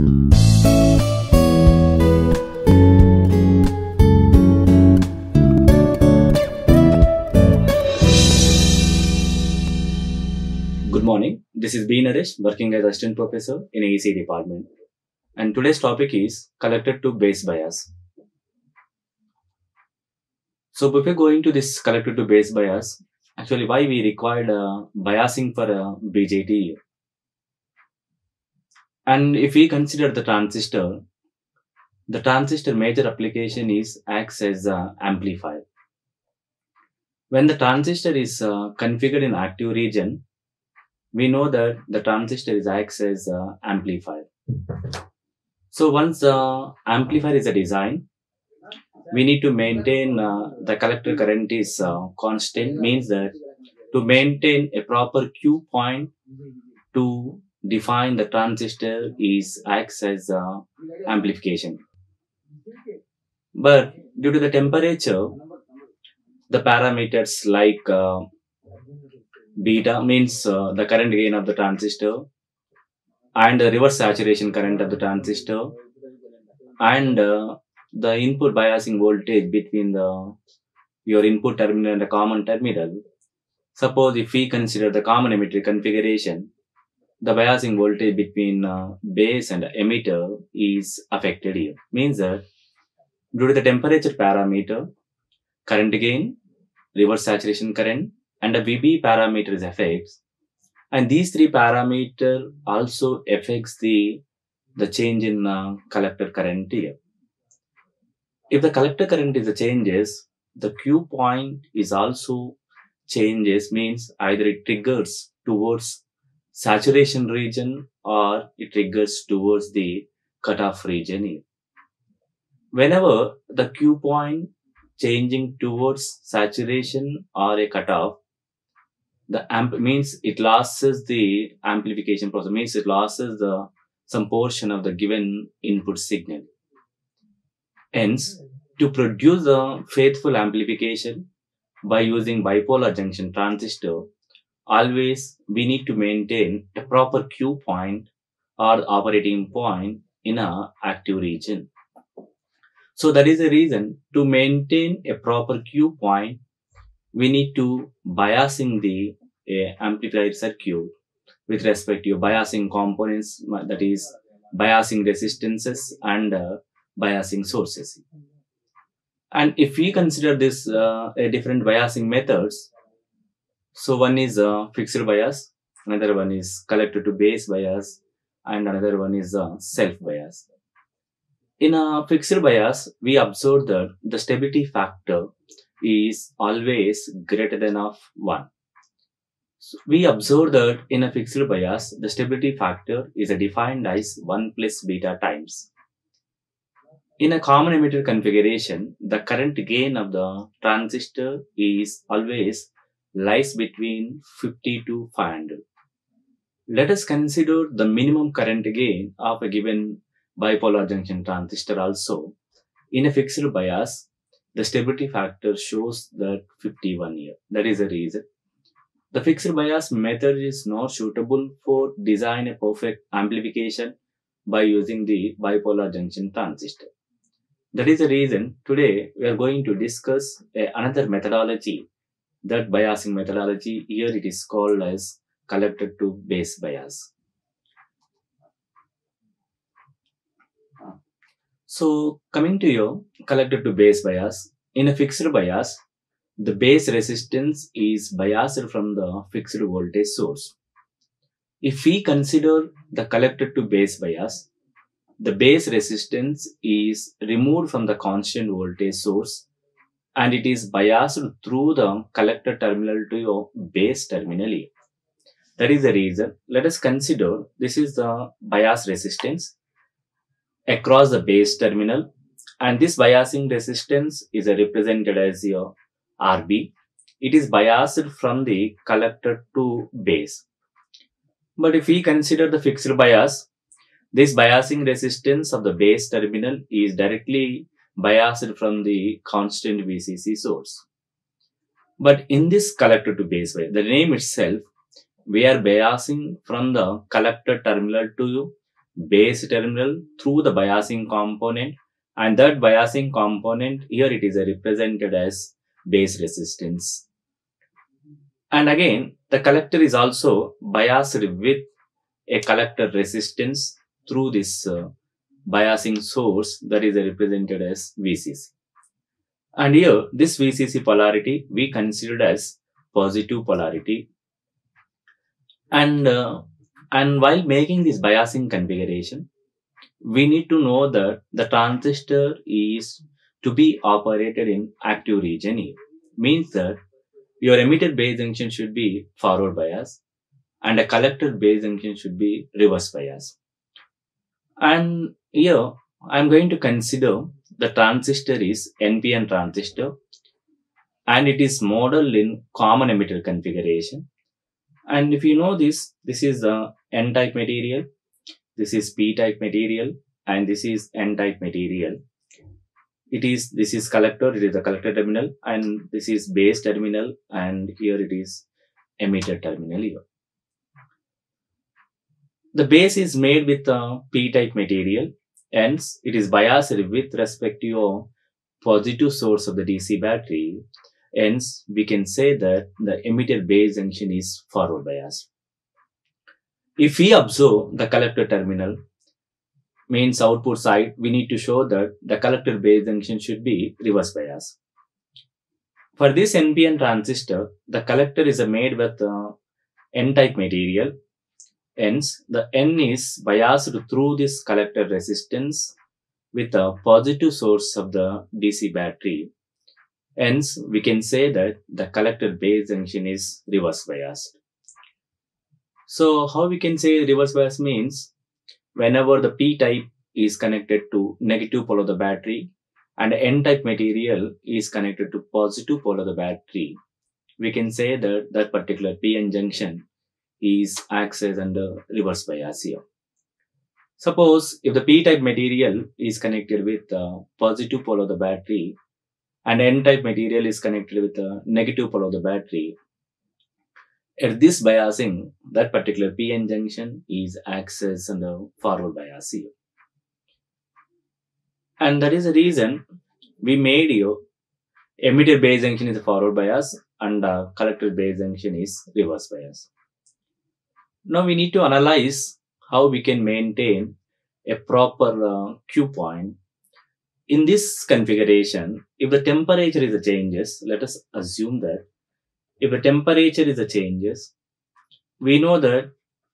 Good morning. This is B. Working as assistant professor in AEC department. And today's topic is collector to base bias. So before going to this collector to base bias, actually why we required uh, biasing for a BJT. And if we consider the transistor, the transistor major application is acts as a amplifier. When the transistor is uh, configured in active region, we know that the transistor is acts as a amplifier. So once the amplifier is a design, we need to maintain uh, the collector current is uh, constant means that to maintain a proper Q point to define the transistor is acts as uh, amplification. But due to the temperature, the parameters like uh, beta means uh, the current gain of the transistor and the reverse saturation current of the transistor and uh, the input biasing voltage between the your input terminal and the common terminal suppose if we consider the common emitter configuration the biasing voltage between uh, base and emitter is affected here means that due to the temperature parameter current gain reverse saturation current and the VB parameters affects. And these three parameter also affects the, the change in uh, collector current here. If the collector current is a changes, the Q point is also changes means either it triggers towards saturation region or it triggers towards the cutoff region here. Whenever the Q point changing towards saturation or a cutoff, the amp means it losses the amplification process means it losses the some portion of the given input signal hence to produce a faithful amplification by using bipolar junction transistor always we need to maintain a proper q point or operating point in a active region. So that is the reason to maintain a proper q point we need to biasing the uh, amplifier circuit with respect to biasing components that is biasing resistances and uh, biasing sources. And if we consider this uh, a different biasing methods so one is uh, fixed bias another one is collector to base bias and another one is uh, self bias in a fixed bias we observe that the stability factor is always greater than of 1. So we observe that in a fixed bias, the stability factor is defined as 1 plus beta times. In a common emitter configuration, the current gain of the transistor is always lies between 50 to 500. Let us consider the minimum current gain of a given bipolar junction transistor also. In a fixed bias, the stability factor shows that 51 year. That is the reason. The fixed bias method is not suitable for design a perfect amplification by using the bipolar junction transistor. That is the reason today we are going to discuss another methodology that biasing methodology here it is called as collector to base bias. So coming to your collector to base bias, in a fixed bias, the base resistance is biased from the fixed voltage source. If we consider the collector to base bias, the base resistance is removed from the constant voltage source and it is biased through the collector terminal to your base terminal. That is the reason. Let us consider this is the bias resistance across the base terminal and this biasing resistance is represented as your RB. It is biased from the collector to base. But if we consider the fixed bias, this biasing resistance of the base terminal is directly biased from the constant VCC source. But in this collector to base way, the name itself, we are biasing from the collector terminal to base terminal through the biasing component and that biasing component here it is represented as base resistance. And again, the collector is also biased with a collector resistance through this uh, biasing source that is represented as VCC. And here, this VCC polarity we considered as positive polarity. And, uh, and while making this biasing configuration, we need to know that the transistor is to be operated in active region here. Means that your emitter base junction should be forward bias and a collector base junction should be reverse bias. And here I'm going to consider the transistor is NPN transistor and it is modeled in common emitter configuration. And if you know this, this is the N-type material, this is P-type material and this is N-type material. It is, this is collector, it is the collector terminal and this is base terminal and here it is emitter terminal here. The base is made with a P-type material. Hence, it is biased with respect to your positive source of the DC battery. Hence, we can say that the emitter base junction is forward biased. If we observe the collector terminal, means output side, we need to show that the collector base junction should be reverse bias. For this NPN transistor, the collector is made with uh, N-type material Hence, the N is biased through this collector resistance with a positive source of the DC battery. Hence, we can say that the collector base junction is reverse biased. So, how we can say reverse bias means whenever the P type is connected to negative pole of the battery and N type material is connected to positive pole of the battery, we can say that that particular PN junction is as under reverse bias here. Suppose if the p-type material is connected with the positive pole of the battery and n-type material is connected with the negative pole of the battery, at this biasing, that particular PN junction is as under forward bias here. And that is the reason we made here emitter base junction is forward bias and uh, collector base junction is reverse bias. Now we need to analyze how we can maintain a proper uh, Q point. In this configuration, if the temperature is a changes, let us assume that if the temperature is a changes, we know that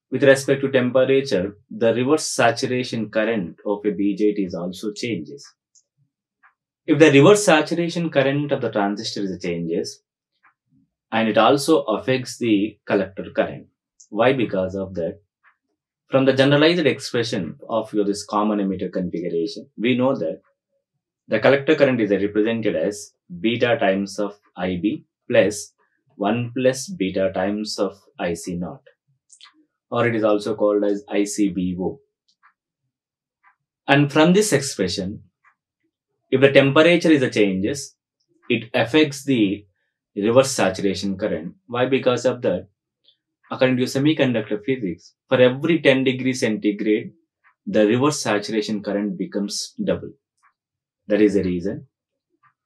with respect to temperature, the reverse saturation current of a BJT is also changes. If the reverse saturation current of the transistor is changes, and it also affects the collector current, why? Because of that. From the generalized expression of your this common emitter configuration, we know that the collector current is represented as beta times of IB plus 1 plus beta times of IC naught or it is also called as ICBO. And from this expression, if the temperature is a changes, it affects the reverse saturation current. Why? Because of that, according to semiconductor physics, for every 10 degrees centigrade, the reverse saturation current becomes double. That is the reason.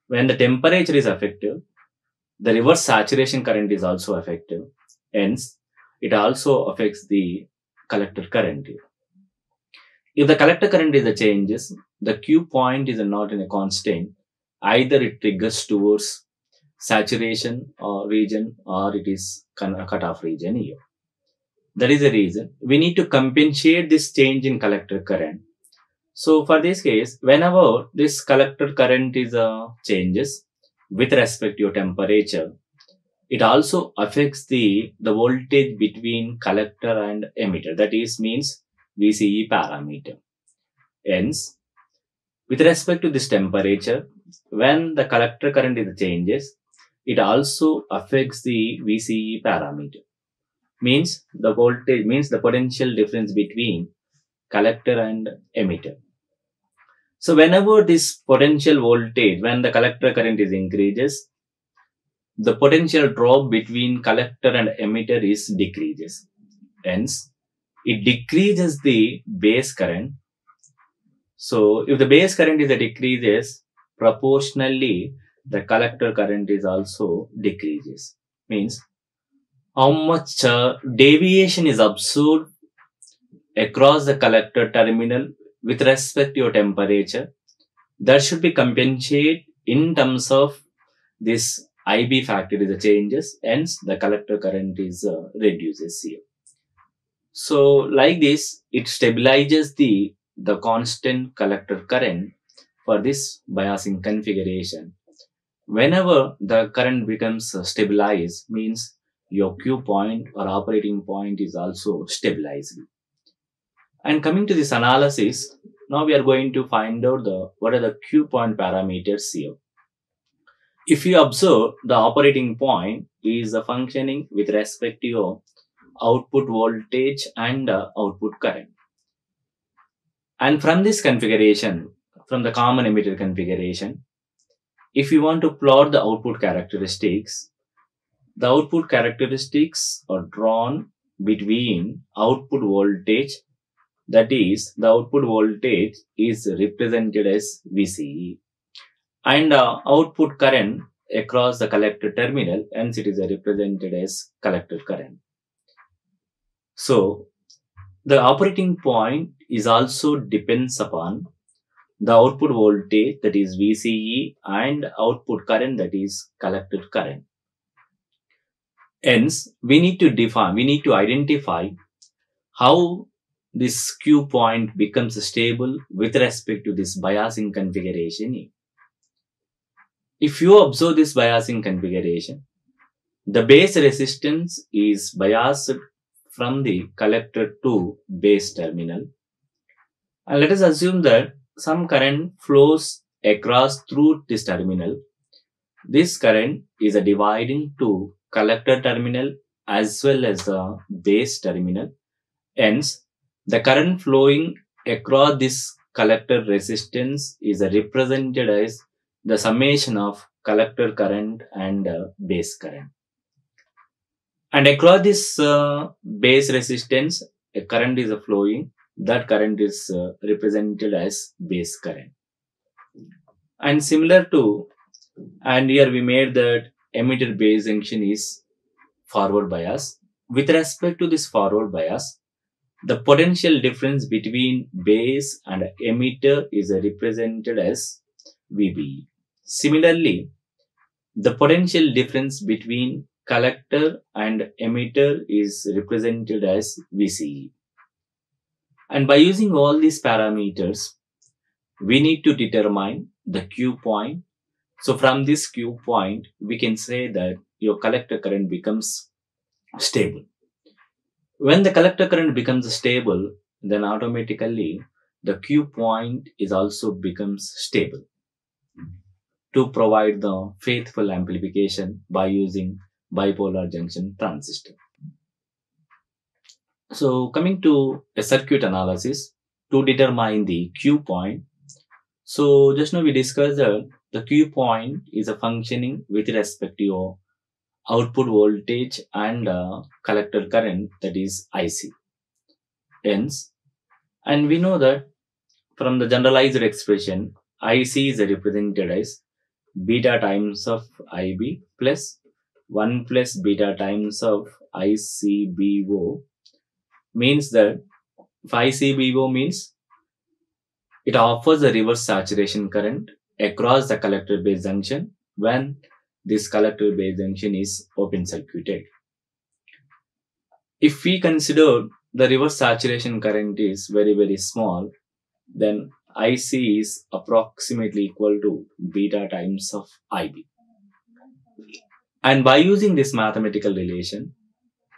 When the temperature is affected, the reverse saturation current is also affected. Hence, it also affects the collector current. If the collector current is a changes, the Q point is not in a constant. Either it triggers towards saturation or region or it is cutoff region here. That is the reason we need to compensate this change in collector current. So for this case, whenever this collector current is uh, changes with respect to your temperature, it also affects the, the voltage between collector and emitter. That is means VCE parameter. Hence, with respect to this temperature, when the collector current is changes, it also affects the VCE parameter. Means the voltage, means the potential difference between collector and emitter. So whenever this potential voltage, when the collector current is increases, the potential drop between collector and emitter is decreases. Hence, it decreases the base current. So if the base current is a decreases, proportionally the collector current is also decreases. Means how much uh, deviation is observed across the collector terminal with respect to your temperature that should be compensated in terms of this IB factor is the changes hence the collector current is uh, reduces here. So like this it stabilizes the the constant collector current for this biasing configuration. Whenever the current becomes stabilized means your Q point or operating point is also stabilized. And coming to this analysis, now we are going to find out the what are the Q point parameters here. If you observe the operating point is functioning with respect to your output voltage and uh, output current. And from this configuration, from the common emitter configuration, if you want to plot the output characteristics, the output characteristics are drawn between output voltage that is the output voltage is represented as VCE and uh, output current across the collector terminal hence it is represented as collector current. So the operating point is also depends upon the output voltage that is VCE and output current that is collector current. Hence, we need to define, we need to identify how this Q point becomes stable with respect to this biasing configuration. If you observe this biasing configuration, the base resistance is biased from the collector to base terminal. And let us assume that some current flows across through this terminal. This current is a dividing to collector terminal as well as the base terminal. Hence, the current flowing across this collector resistance is represented as the summation of collector current and uh, base current. And across this uh, base resistance, a current is flowing. That current is uh, represented as base current. And similar to, and here we made that emitter base junction is forward bias. With respect to this forward bias, the potential difference between base and emitter is represented as VBE. Similarly, the potential difference between collector and emitter is represented as VCE. And by using all these parameters, we need to determine the Q point. So from this Q point, we can say that your collector current becomes stable. When the collector current becomes stable, then automatically the Q point is also becomes stable to provide the faithful amplification by using bipolar junction transistor. So coming to a circuit analysis to determine the Q point. So just now we discussed that the Q point is a functioning with respect to your output voltage and uh, collector current that is IC. Hence, and we know that from the generalized expression, IC is represented as beta times of IB plus 1 plus beta times of ICBO means that if ICBO means it offers a reverse saturation current across the collector base junction when this collector base junction is open circuited. If we consider the reverse saturation current is very very small, then IC is approximately equal to beta times of IB. And by using this mathematical relation,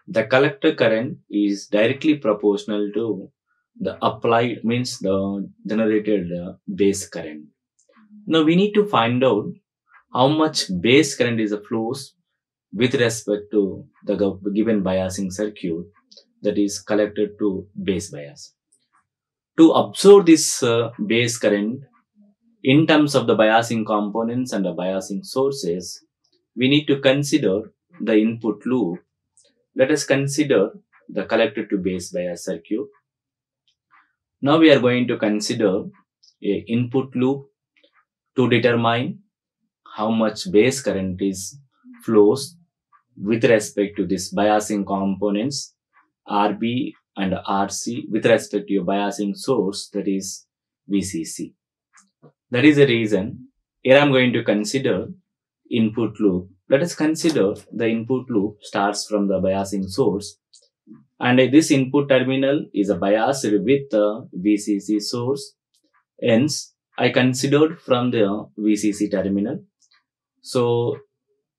the collector current is directly proportional to the applied means the generated uh, base current. Now we need to find out how much base current is a flows with respect to the given biasing circuit that is collector to base bias. To absorb this uh, base current in terms of the biasing components and the biasing sources, we need to consider the input loop. Let us consider the collector to base bias circuit. Now we are going to consider a input loop to determine how much base current is flows with respect to this biasing components RB and RC with respect to your biasing source that is VCC. That is the reason here I'm going to consider input loop. Let us consider the input loop starts from the biasing source and this input terminal is a biased with the VCC source. Hence, I considered from the VCC terminal. So,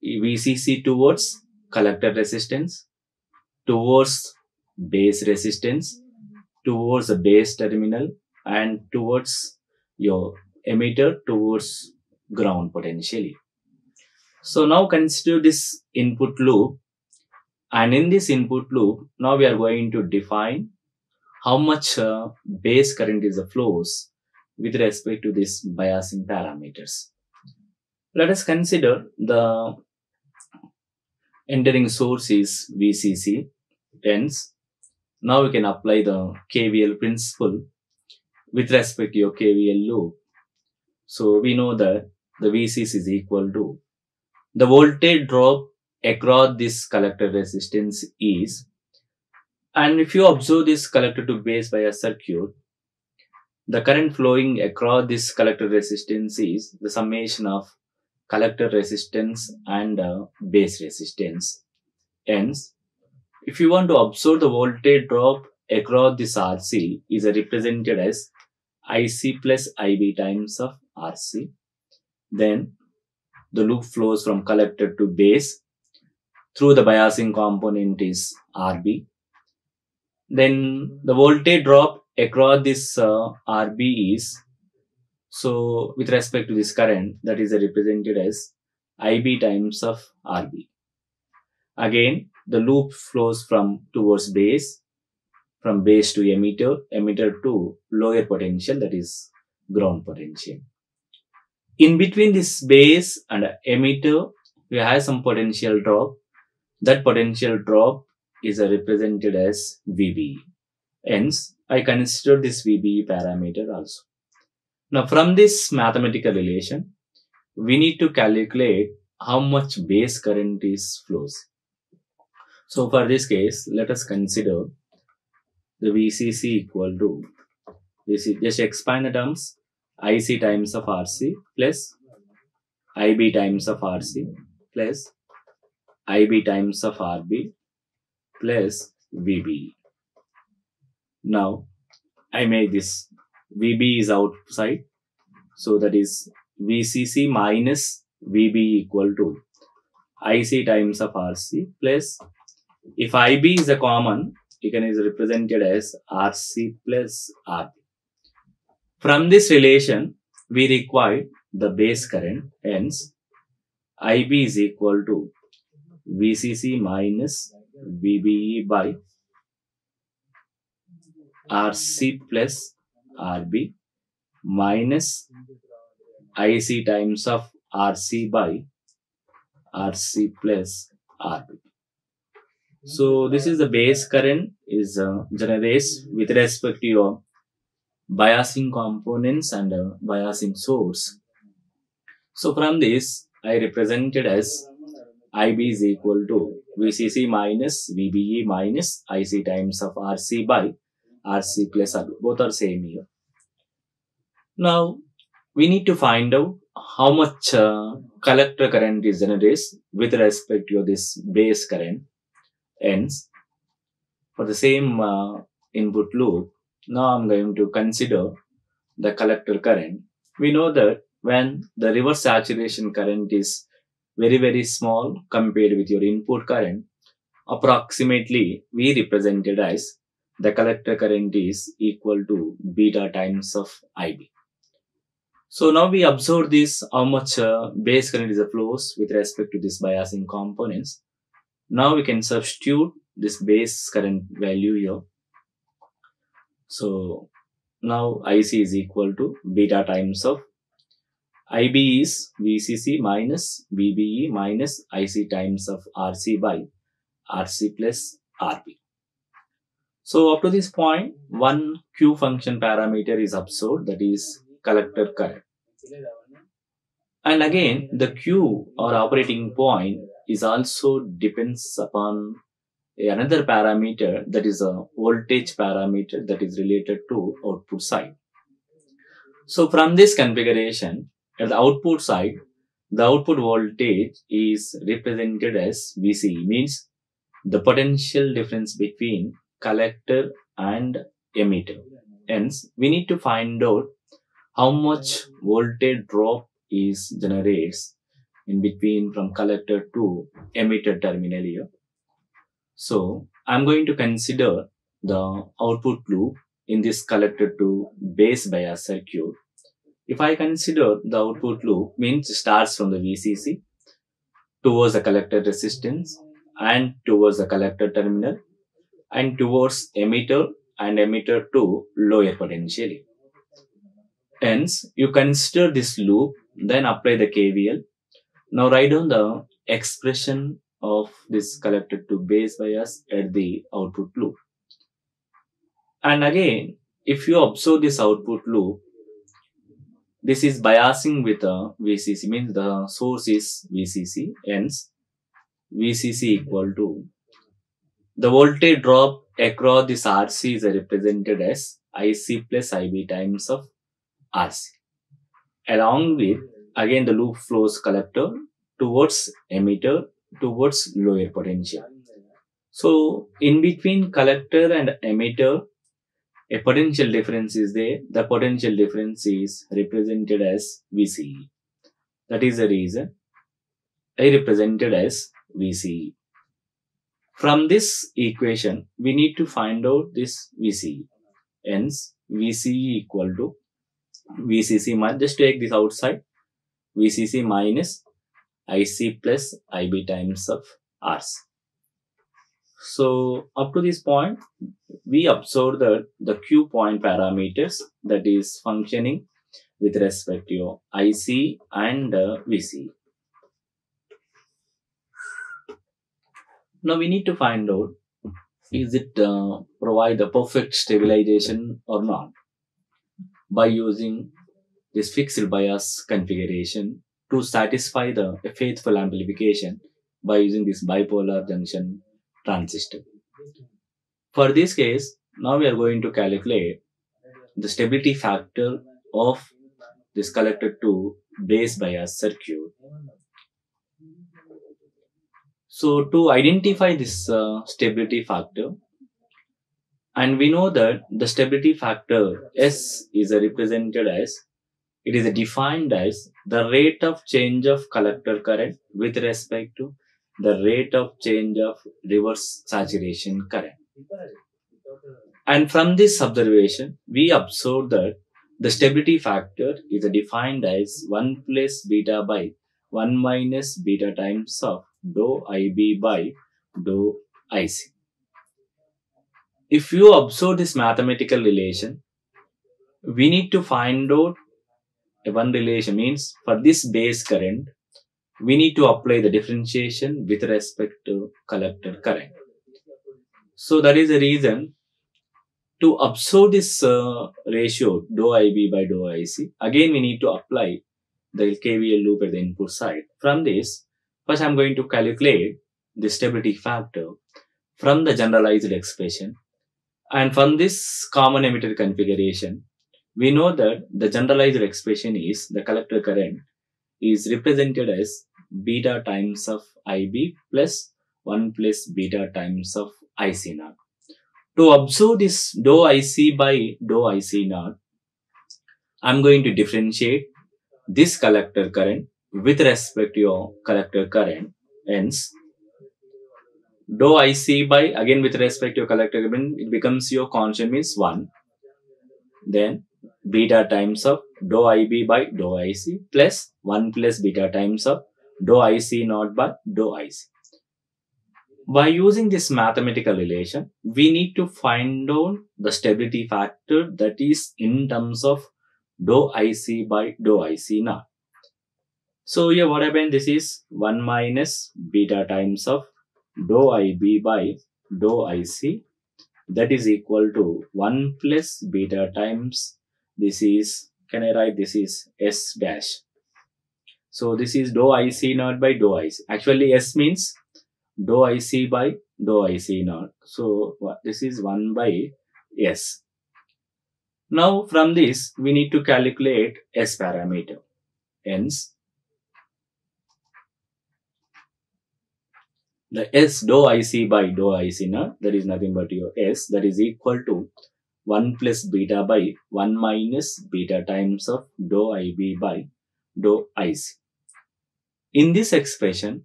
VCC towards collector resistance, towards base resistance, towards the base terminal and towards your emitter towards ground potentially. So now consider this input loop and in this input loop, now we are going to define how much uh, base current is the flows with respect to this biasing parameters. Let us consider the entering source is VCC. Hence, now we can apply the KVL principle with respect to your KVL loop. So we know that the VCC is equal to the voltage drop across this collector resistance is and if you observe this collector to base bias circuit the current flowing across this collector resistance is the summation of collector resistance and uh, base resistance hence if you want to observe the voltage drop across this RC is represented as IC plus IB times of RC. Then the loop flows from collector to base through the biasing component is RB. Then the voltage drop across this uh, RB is so with respect to this current that is represented as IB times of RB. Again the loop flows from towards base from base to emitter, emitter to lower potential that is ground potential. In between this base and emitter, we have some potential drop. That potential drop is represented as VBE. Hence, I consider this VBE parameter also. Now, from this mathematical relation, we need to calculate how much base current is flows. So, for this case, let us consider the VCC equal to, this is just expand the terms, IC times of RC plus IB times of RC plus IB times of RB plus VB. Now, I make this VB is outside. So that is VCC minus VB equal to IC times of RC plus if IB is a common, you can is represented as RC plus RB. From this relation, we require the base current, hence IB is equal to VCC minus VBE by RC plus RB minus IC times of RC by RC plus RB. So this is the base current is uh, generates with respect to your biasing components and uh, biasing source. So from this, I represented as IB is equal to VCC minus VBE minus IC times of RC by RC plus RB. Both are same here. Now, we need to find out how much uh, collector current is generated with respect to this base current ends for the same uh, input loop. Now I'm going to consider the collector current. We know that when the reverse saturation current is very, very small compared with your input current, approximately we represented as the collector current is equal to beta times of IB. So now we observe this, how much uh, base current is flows with respect to this biasing components. Now we can substitute this base current value here. So now IC is equal to beta times of IB is VCC minus VBE minus IC times of RC by RC plus RB. So up to this point, one Q function parameter is observed that is collector current. And again, the Q or operating point is also depends upon another parameter that is a voltage parameter that is related to output side. So from this configuration, at the output side, the output voltage is represented as VC, means the potential difference between collector and emitter. Hence, we need to find out how much voltage drop is generates in between from collector to emitter terminal here. So, I'm going to consider the output loop in this collector to base bias circuit if I consider the output loop means starts from the VCC towards the collector resistance and towards the collector terminal and towards emitter and emitter to lower potentially. Hence, you consider this loop, then apply the KVL. Now write down the expression of this collector to base bias at the output loop. And again, if you observe this output loop, this is biasing with a VCC means the source is VCC hence VCC equal to the voltage drop across this RC is represented as IC plus IB times of RC along with again the loop flows collector towards emitter towards lower potential. So in between collector and emitter a potential difference is there. The potential difference is represented as VCE. That is the reason I represented as VCE. From this equation, we need to find out this VCE. Hence, VCE equal to VCC minus, just take this outside, VCC minus IC plus IB times of Rs. So up to this point, we observe that the Q point parameters that is functioning with respect to IC and uh, VC. Now we need to find out is it uh, provide the perfect stabilization or not by using this fixed bias configuration to satisfy the faithful amplification by using this bipolar junction transistor. For this case, now we are going to calculate the stability factor of this collector to base bias circuit. So to identify this uh, stability factor, and we know that the stability factor S is represented as, it is defined as the rate of change of collector current with respect to the rate of change of reverse saturation current. And from this observation, we observe that the stability factor is defined as 1 plus beta by 1 minus beta times of dou IB by dou IC. If you observe this mathematical relation, we need to find out one relation means for this base current, we need to apply the differentiation with respect to collector current. So that is the reason to observe this uh, ratio dou IB by dou IC, again we need to apply the KVL loop at the input side. From this, first I'm going to calculate the stability factor from the generalized expression. And from this common emitter configuration, we know that the generalized expression is the collector current is represented as beta times of IB plus 1 plus beta times of IC naught. To observe this dou IC by dou IC naught, I'm going to differentiate this collector current with respect to your collector current. Hence, dou IC by again with respect to your collector current, it becomes your constant means 1. Then beta times of dou IB by dou IC plus 1 plus beta times of dou IC naught by dou IC. By using this mathematical relation, we need to find out the stability factor that is in terms of dou IC by dou IC naught. So here what happened, this is 1 minus beta times of dou IB by dou IC that is equal to 1 plus beta times this is can I write this is S dash. So this is dou IC naught by dou IC. Actually S means dou IC by dou IC naught. So this is 1 by S. Now from this we need to calculate S parameter. Hence the S dou IC by dou IC naught that is nothing but your S that is equal to 1 plus beta by 1 minus beta times of dou IB by dou IC. In this expression,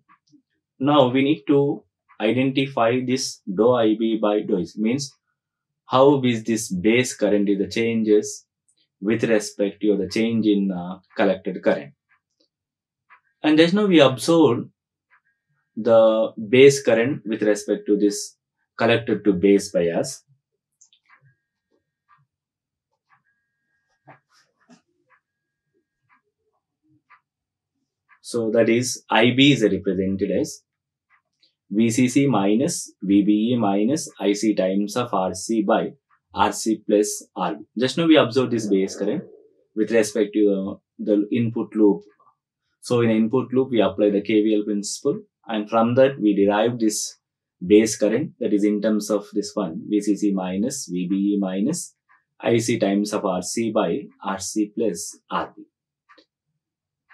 now we need to identify this dou IB by dou IC means how is this base current is the changes with respect to the change in uh, collector current. And just now we observed the base current with respect to this collector to base bias So that is IB is represented as VCC minus VBE minus IC times of RC by RC plus RB. Just now we observe this base current with respect to uh, the input loop. So in input loop, we apply the KVL principle and from that we derive this base current that is in terms of this one VCC minus VBE minus IC times of RC by RC plus RB.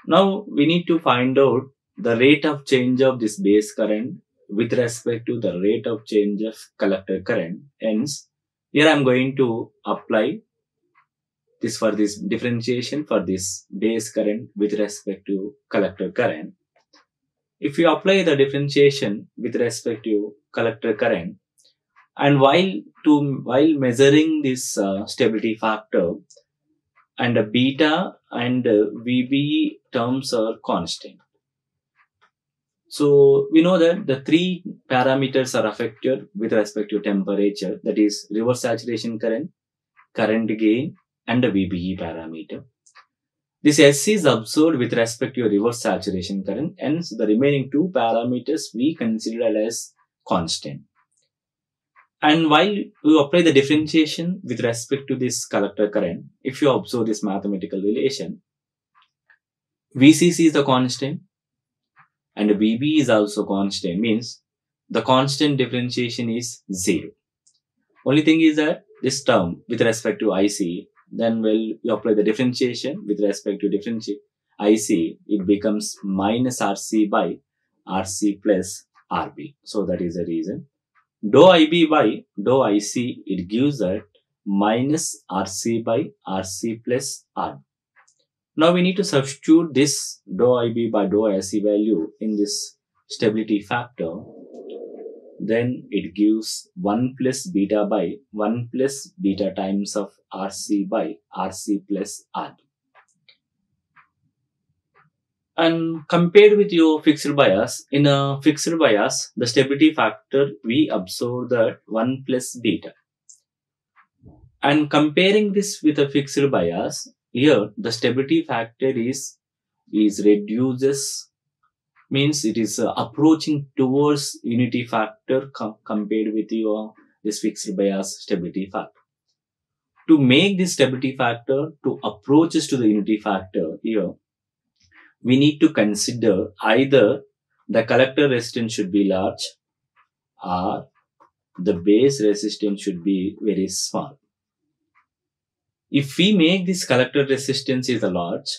Now we need to find out the rate of change of this base current with respect to the rate of change of collector current. Hence, here I am going to apply this for this differentiation for this base current with respect to collector current. If you apply the differentiation with respect to collector current, and while to while measuring this uh, stability factor, and beta and VB terms are constant. So we know that the three parameters are affected with respect to temperature that is reverse saturation current, current gain and the VBE parameter. This S is observed with respect to reverse saturation current hence the remaining two parameters we consider as constant. And while you apply the differentiation with respect to this collector current, if you observe this mathematical relation, VCC is the constant and VB is also constant means the constant differentiation is zero. Only thing is that this term with respect to IC, then when you apply the differentiation with respect to differentiate IC, it becomes minus RC by RC plus RB. So that is the reason dou IB by dou IC, it gives that minus RC by RC plus R. Now we need to substitute this dou IB by dou IC value in this stability factor. Then it gives 1 plus beta by 1 plus beta times of RC by RC plus R. And compared with your fixed bias, in a fixed bias, the stability factor, we observe that 1 plus beta. And comparing this with a fixed bias, here the stability factor is, is reduces, means it is uh, approaching towards unity factor com compared with your this fixed bias stability factor. To make this stability factor to approaches to the unity factor here, we need to consider either the collector resistance should be large or the base resistance should be very small. If we make this collector resistance is large,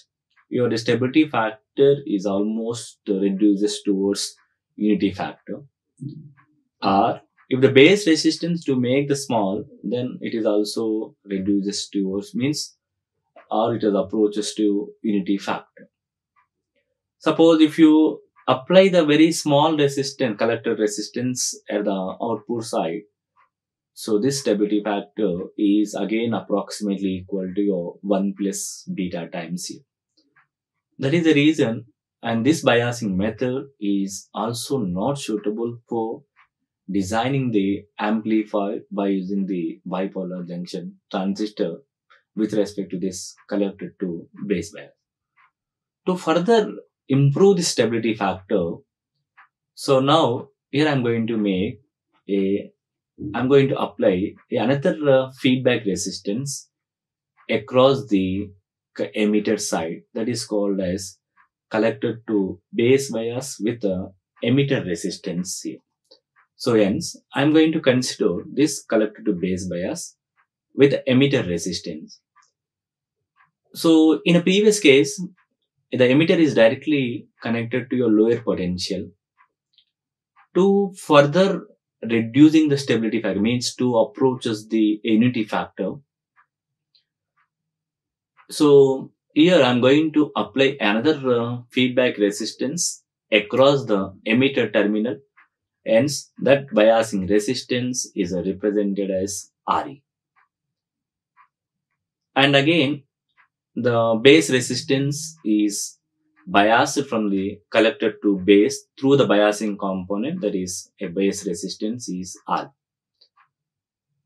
your stability factor is almost reduces towards unity factor. Or if the base resistance to make the small, then it is also reduces towards means or it is approaches to unity factor. Suppose if you apply the very small resistance, collector resistance at the output side, so this stability factor is again approximately equal to your 1 plus beta times u. That is the reason and this biasing method is also not suitable for designing the amplifier by using the bipolar junction transistor with respect to this collector to base bias. To further improve the stability factor. So now here I'm going to make a I'm going to apply another uh, feedback resistance across the emitter side that is called as collector to base bias with a emitter resistance here. So hence, I'm going to consider this collector to base bias with emitter resistance. So in a previous case, the emitter is directly connected to your lower potential. To further reducing the stability factor means to approaches the unity factor. So here I'm going to apply another uh, feedback resistance across the emitter terminal. Hence, that biasing resistance is uh, represented as RE. And again, the base resistance is biased from the collector to base through the biasing component that is a base resistance is R.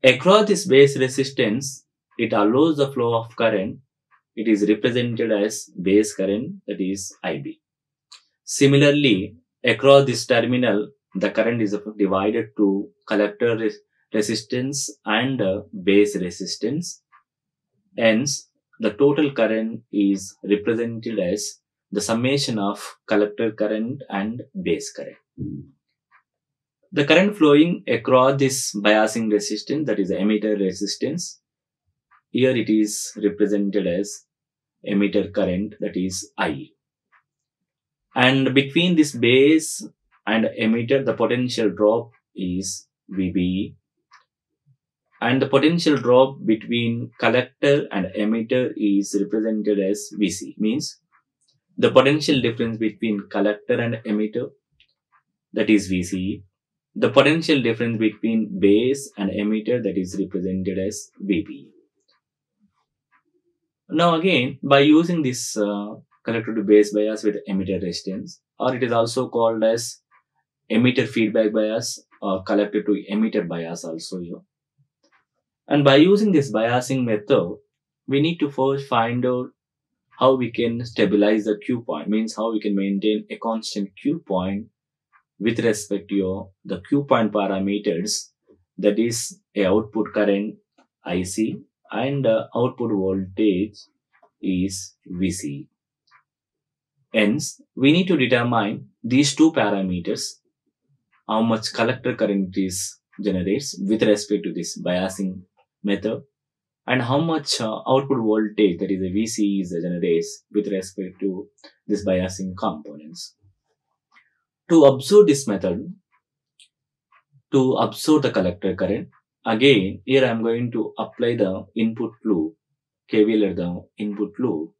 Across this base resistance, it allows the flow of current. It is represented as base current that is IB. Similarly, across this terminal, the current is divided to collector res- resistance and uh, base resistance. Hence, the total current is represented as the summation of collector current and base current. The current flowing across this biasing resistance, that is the emitter resistance, here it is represented as emitter current, that is I. And between this base and emitter, the potential drop is VBE. And the potential drop between collector and emitter is represented as VC, means the potential difference between collector and emitter, that is VCE. The potential difference between base and emitter, that is represented as VBE. Now again, by using this uh, collector to base bias with emitter resistance, or it is also called as emitter feedback bias or collector to emitter bias also here. And by using this biasing method, we need to first find out how we can stabilize the Q point, means how we can maintain a constant Q point with respect to your, the Q point parameters, that is a output current IC and uh, output voltage is VC. Hence, we need to determine these two parameters, how much collector current is generates with respect to this biasing method and how much uh, output voltage that is a VC is generates with respect to this biasing components. To observe this method, to observe the collector current, again here I am going to apply the input loop, KVL the input loop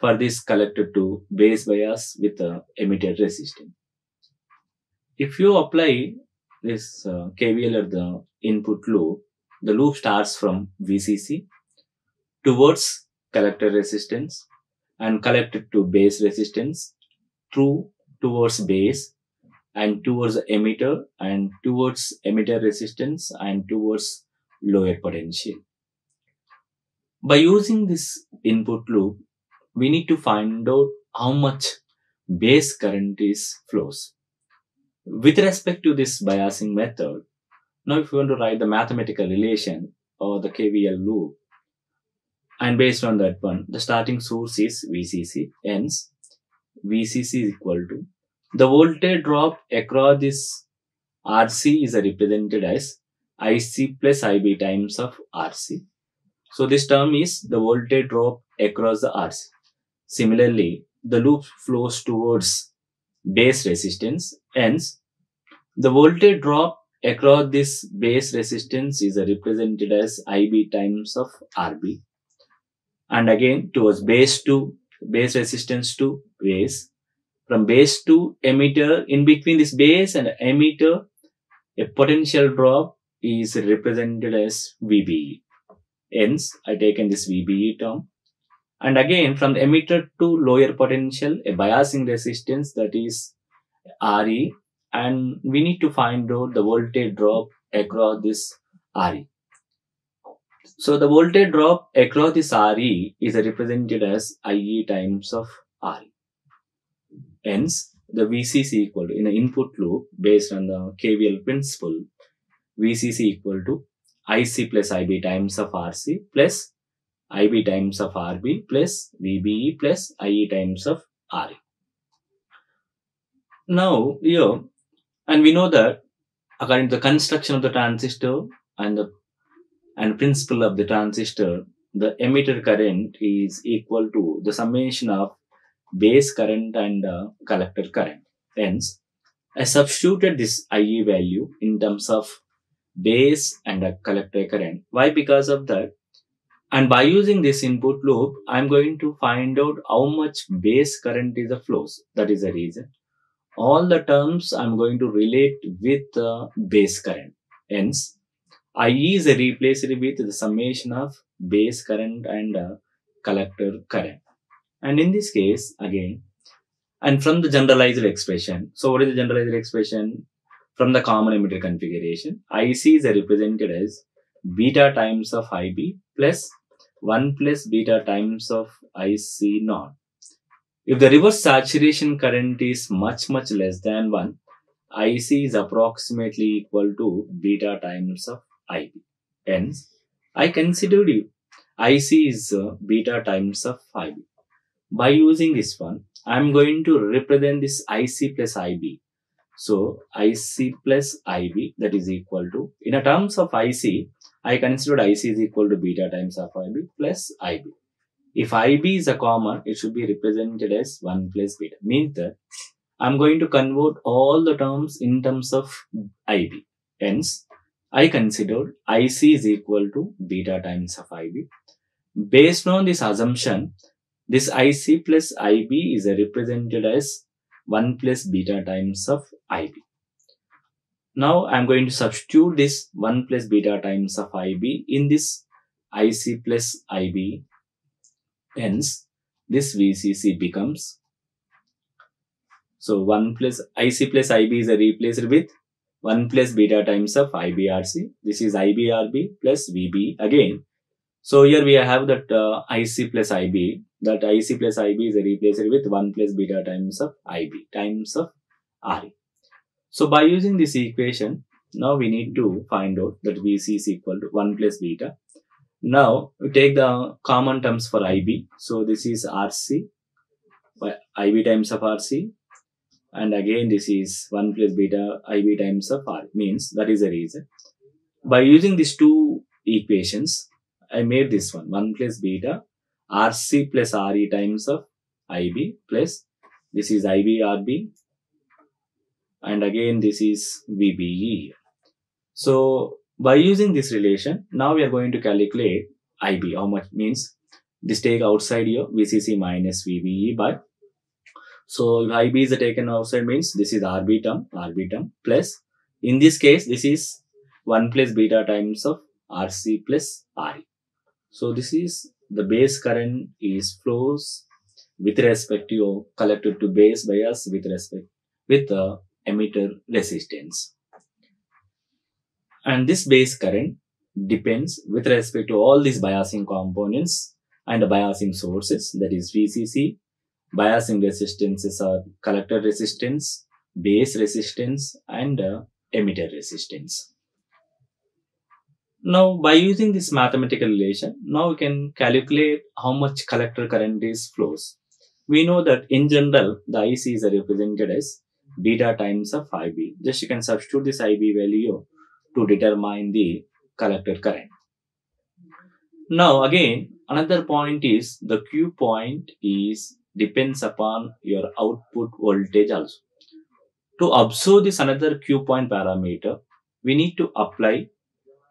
for this collector to base bias with the emitter resistance. If you apply this uh, KVL at the input loop, the loop starts from VCC towards collector resistance and collector to base resistance through towards base and towards emitter and towards emitter resistance and towards lower potential. By using this input loop, we need to find out how much base current is flows. With respect to this biasing method, now if you want to write the mathematical relation or the KVL loop, and based on that one, the starting source is VCC, hence VCC is equal to the voltage drop across this RC is represented as IC plus IB times of RC. So this term is the voltage drop across the RC. Similarly, the loop flows towards base resistance. Hence, the voltage drop across this base resistance is represented as IB times of RB. And again, towards base to base resistance to base. From base to emitter, in between this base and emitter, a potential drop is represented as VBE. Hence, I taken this VBE term. And again, from the emitter to lower potential, a biasing resistance that is RE. And we need to find out the voltage drop across this RE. So the voltage drop across this RE is represented as IE times of RE. Hence, the VCC equal to in the input loop based on the KVL principle, VCC equal to IC plus IB times of RC plus IB times of RB plus VBE plus IE times of RE. Now here, and we know that according to the construction of the transistor and the and principle of the transistor, the emitter current is equal to the summation of base current and uh, collector current. Hence, I substituted this IE value in terms of base and collector current. Why? Because of that. And by using this input loop, I'm going to find out how much base current is the flows. That is the reason. All the terms I'm going to relate with uh, base current. Hence, IE is replaced with the summation of base current and uh, collector current. And in this case, again, and from the generalized expression. So what is the generalized expression? From the common emitter configuration, IC is represented as beta times of IB plus 1 plus beta times of IC naught. If the reverse saturation current is much much less than 1, IC is approximately equal to beta times of IB. Hence, I considered IC is uh, beta times of IB. By using this one, I'm going to represent this IC plus IB. So IC plus IB that is equal to, in a terms of IC, I considered IC is equal to beta times of IB plus IB. If IB is a common, it should be represented as 1 plus beta. Means that I'm going to convert all the terms in terms of IB. Hence, I considered IC is equal to beta times of IB. Based on this assumption, this IC plus IB is represented as 1 plus beta times of IB. Now I'm going to substitute this 1 plus beta times of IB in this IC plus IB. Hence, this VCC becomes so 1 plus IC plus IB is a replaced with 1 plus beta times of IBRC. This is IBRB plus VB again. So here we have that uh, IC plus IB. That IC plus IB is replaced with 1 plus beta times of IB times of RE. So by using this equation, now we need to find out that VC is equal to 1 plus beta. Now we take the common terms for IB. So this is RC, by IB times of RC. And again, this is 1 plus beta IB times of R means that is the reason. By using these two equations, I made this one 1 plus beta RC plus RE times of IB plus this is IB RB and again this is VBE. So by using this relation, now we are going to calculate IB. How much means this take outside here VCC minus VBE by. So if IB is taken outside means this is RB term, RB term plus in this case this is 1 plus beta times of RC plus RE. So this is the base current is flows with respect to collector to base bias with respect with the emitter resistance. And this base current depends with respect to all these biasing components and the biasing sources that is VCC. Biasing resistances are collector resistance, base resistance and uh, emitter resistance. Now, by using this mathematical relation, now we can calculate how much collector current is flows. We know that in general, the IC is represented as beta times of IB. Just you can substitute this IB value to determine the collector current. Now, again, another point is the Q point is depends upon your output voltage also. To observe this another Q point parameter, we need to apply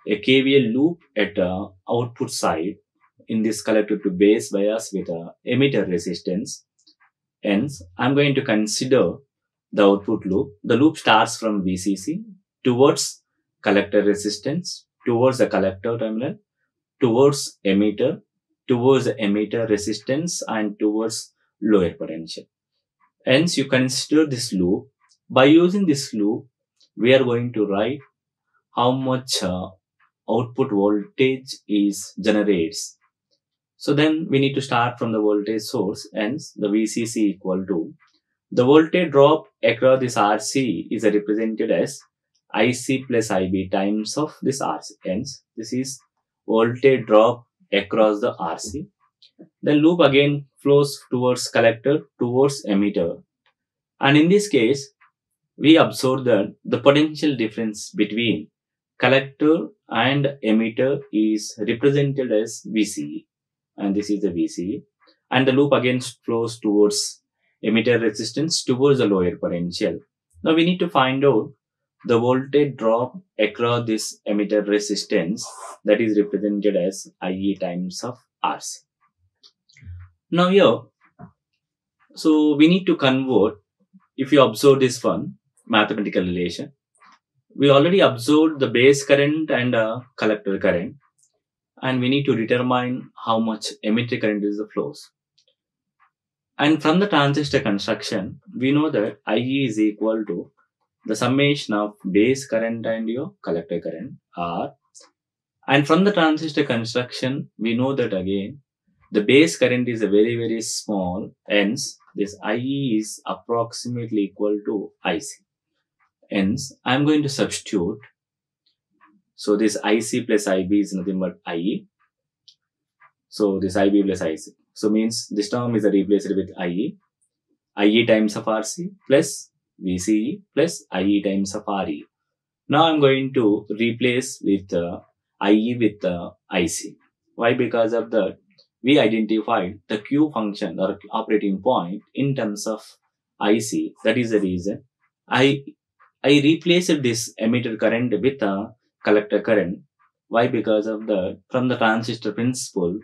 a KVL loop at uh, output side in this collector to base bias with a emitter resistance. Hence, I'm going to consider the output loop. The loop starts from VCC towards collector resistance, towards the collector terminal, towards emitter, towards the emitter resistance and towards lower potential. Hence, you consider this loop. By using this loop, we are going to write how much uh, output voltage is generates. So then we need to start from the voltage source, hence the VCC equal to the voltage drop across this RC is represented as IC plus IB times of this RC. Hence, this is voltage drop across the RC. The loop again flows towards collector towards emitter. And in this case, we observe that the potential difference between collector and emitter is represented as VCE. And this is the VCE. And the loop again flows towards emitter resistance towards the lower potential. Now we need to find out the voltage drop across this emitter resistance that is represented as IE times of RC. Now here, so we need to convert, if you observe this one, mathematical relation, we already observed the base current and uh, collector current and we need to determine how much emitter current is the flows. And from the transistor construction, we know that IE is equal to the summation of base current and your collector current R. And from the transistor construction, we know that again, the base current is a very, very small. Hence, this IE is approximately equal to IC. Hence, I'm going to substitute. So this IC plus IB is nothing but IE. So this IB plus IC. So means this term is replaced with IE. IE times of RC plus VCE plus IE times of RE. Now I'm going to replace with uh, IE with uh, IC. Why? Because of that we identified the Q function or operating point in terms of IC. That is the reason I I replaced this emitter current with a collector current. Why? Because of the from the transistor principle,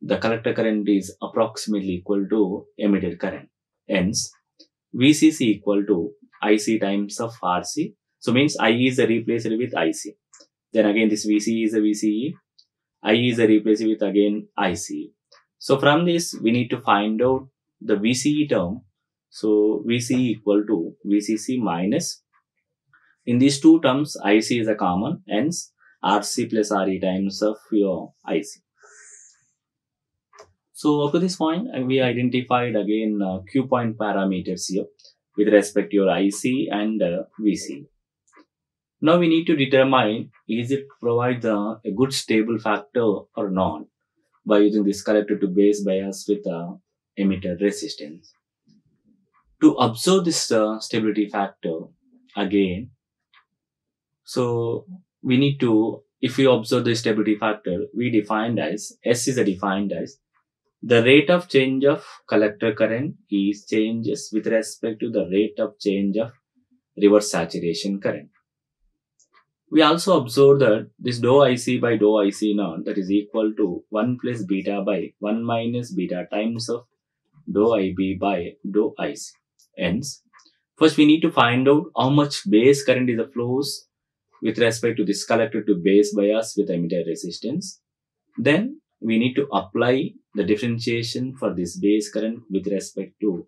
the collector current is approximately equal to emitter current. Hence, VCC equal to IC times of RC. So means IE is replaced with IC. Then again this VCE is a VCE. IE is replaced with again IC. So from this we need to find out the VCE term. So VCE equal to VCC minus. In these two terms IC is a common. Hence RC plus RE times of your IC. So up to this point, we identified again uh, Q point parameters here with respect to your IC and uh, VC. Now we need to determine is it provides a, a, good stable factor or not by using this collector to base bias with uh, emitter resistance. To observe this uh, stability factor again, so we need to, if we observe the stability factor, we defined as, S is a defined as the rate of change of collector current is changes with respect to the rate of change of reverse saturation current. We also observe that this dou IC by dou IC naught that is equal to 1 plus beta by 1 minus beta times of dou IB by dou IC. Hence, first we need to find out how much base current is the flows with respect to this collector to base bias with emitter resistance. Then we need to apply the differentiation for this base current with respect to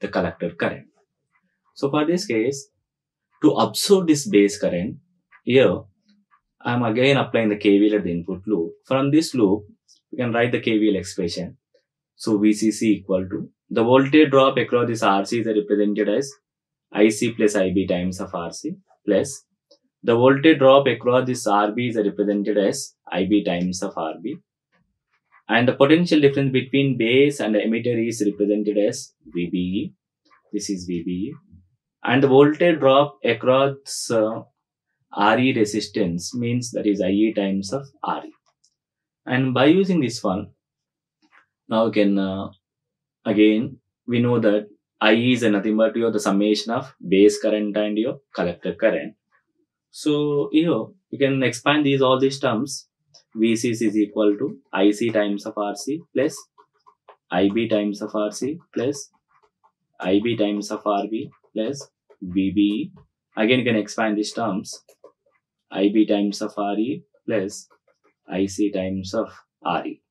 the collector current. So for this case, to absorb this base current, here I am again applying the KVL at the input loop. From this loop, we can write the KVL expression. So VCC equal to the voltage drop across this RC is represented as IC plus IB times of RC plus the voltage drop across this RB is represented as IB times of RB and the potential difference between base and emitter is represented as VBE. This is VBE. And the voltage drop across uh, RE resistance means that is IE times of RE. And by using this one, now we can, uh, again, we know that IE is nothing but your the summation of base current and your collector current. So here, you can expand these all these terms VCC is equal to IC times of RC plus IB times of RC plus IB times of RB plus VB. Again, you can expand these terms. IB times of RE plus IC times of RE.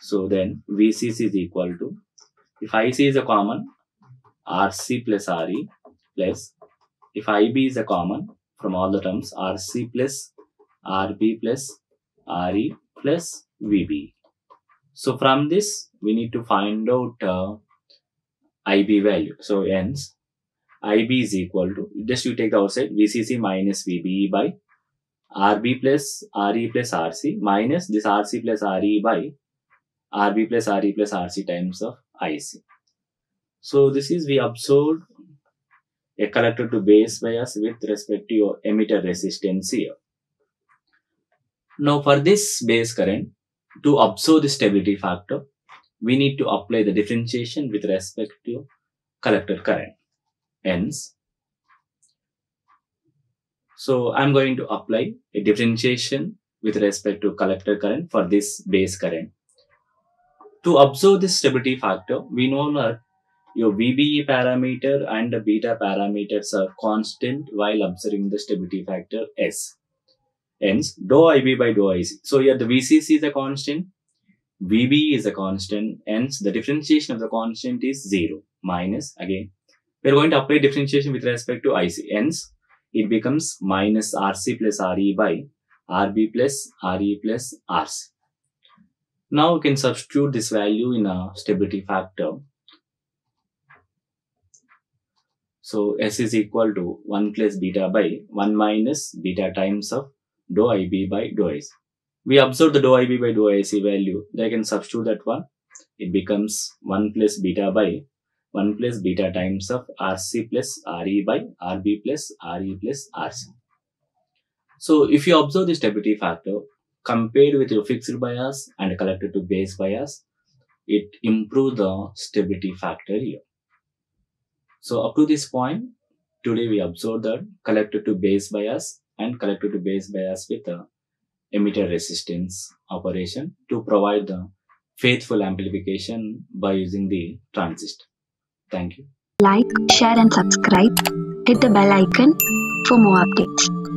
So then VCC is equal to, if IC is a common, RC plus RE plus, if IB is a common from all the terms, RC plus RB plus RE plus VB. So from this, we need to find out uh, IB value. So hence, IB is equal to, just you take the outside, VCC minus VBE by RB plus RE plus RC minus this RC plus RE by RB plus RE plus RC times of IC. So this is we observed a collector to base bias with respect to your emitter resistance here. Now for this base current, to observe the stability factor, we need to apply the differentiation with respect to collector current. Hence, so I'm going to apply a differentiation with respect to collector current for this base current. To observe this stability factor, we know that your VBE parameter and the beta parameters are constant while observing the stability factor S. Hence, dou IB by dou IC. So here the VCC is a constant, VB is a constant, hence the differentiation of the constant is 0 minus again. We are going to apply differentiation with respect to IC. Hence, it becomes minus RC plus RE by RB plus RE plus RC. Now we can substitute this value in a stability factor. So S is equal to 1 plus beta by 1 minus beta times of dou IB by dou IC. We observe the dou IB by dou IC value. Then I can substitute that one. It becomes 1 plus beta by 1 plus beta times of RC plus RE by RB plus RE plus RC. So if you observe the stability factor compared with your fixed bias and collector to base bias, it improves the stability factor here. So up to this point, today we observed that collector to base bias and collector to base bias with the emitter resistance operation to provide the faithful amplification by using the transistor. Thank you. Like, share and subscribe. Hit the bell icon for more updates.